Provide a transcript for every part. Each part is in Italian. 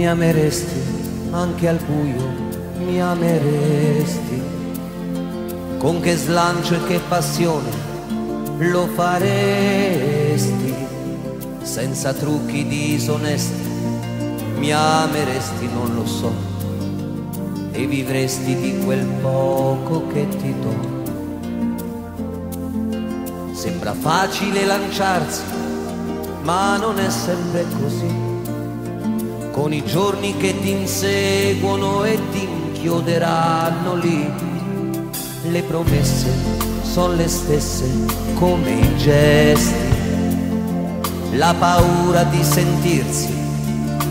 mi ameresti anche al buio, mi ameresti. Con che slancio e che passione lo faresti, senza trucchi disonesti, mi ameresti, non lo so, e vivresti di quel poco che ti do. Sembra facile lanciarsi, ma non è sempre così con i giorni che ti inseguono e ti inchioderanno lì. Le promesse sono le stesse come i gesti, la paura di sentirsi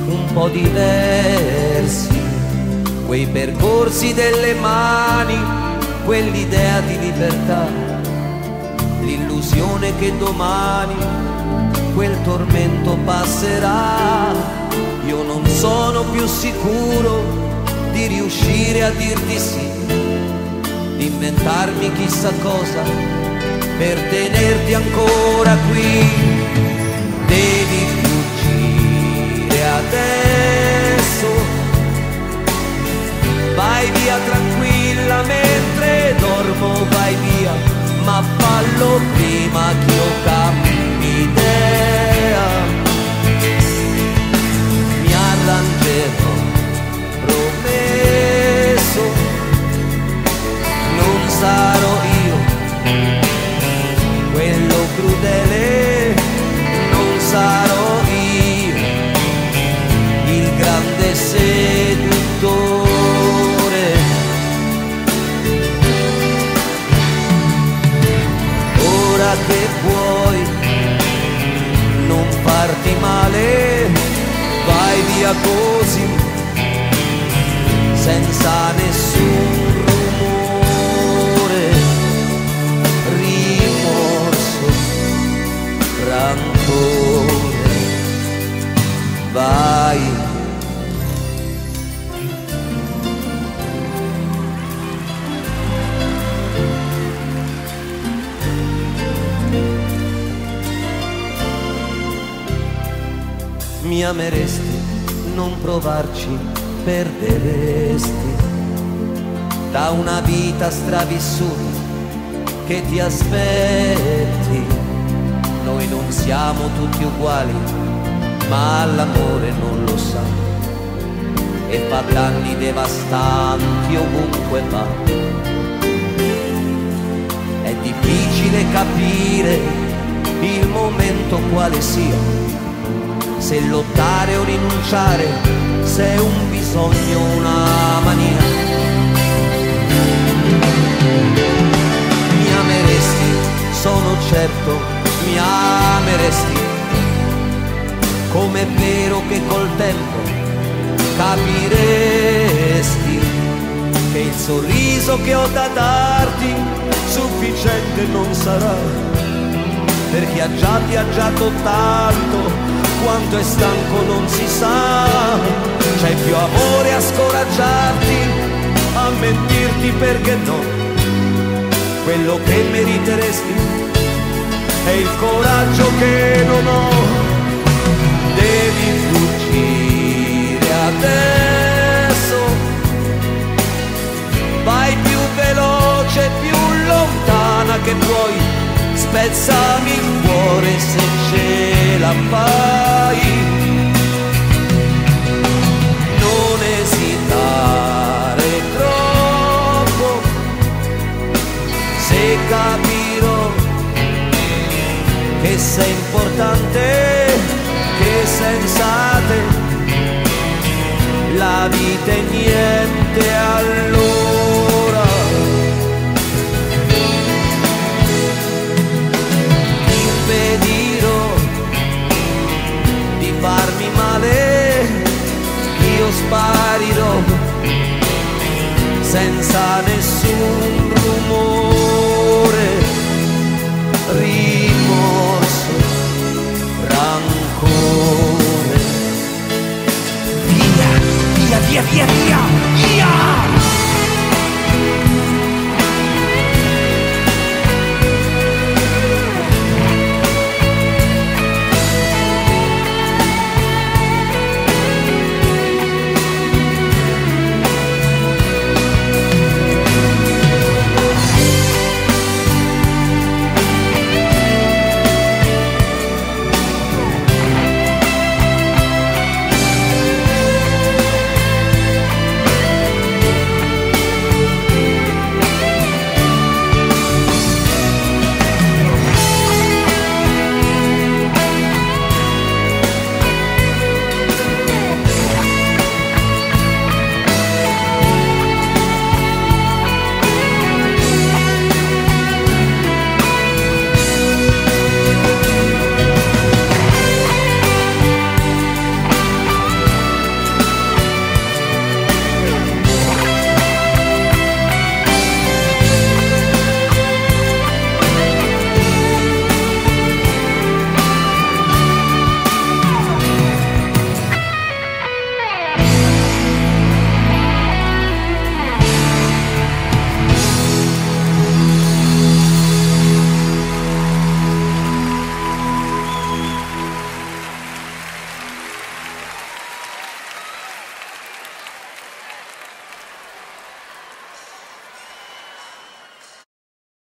un po' diversi, quei percorsi delle mani, quell'idea di libertà, l'illusione che domani quel tormento passerà sicuro di riuscire a dirti sì, di inventarmi chissà cosa per tenerti ancora qui. Che puoi non farti male vai via così, senza nessun ameresti, non provarci, perderesti da una vita stravissuta che ti aspetti. Noi non siamo tutti uguali, ma l'amore non lo sa e fa danni devastanti ovunque va. È difficile capire il momento quale sia se lottare o rinunciare, se è un bisogno o una mania. Mi ameresti, sono certo, mi ameresti, come è vero che col tempo capiresti che il sorriso che ho da darti sufficiente non sarà, perché ha già viaggiato tanto quanto è stanco non si sa, c'è più amore a scoraggiarti, a mentirti perché no, quello che meriteresti è il coraggio che non ho, devi fuggire adesso, vai più veloce, più lontana che puoi. Spezzami il cuore se la fai. Non esitare troppo, se capirò che sei importante, che senza te la vita è niente allora. Io sparirò senza nessun rumore, rimorso, rancore. Via, via, via, via, via!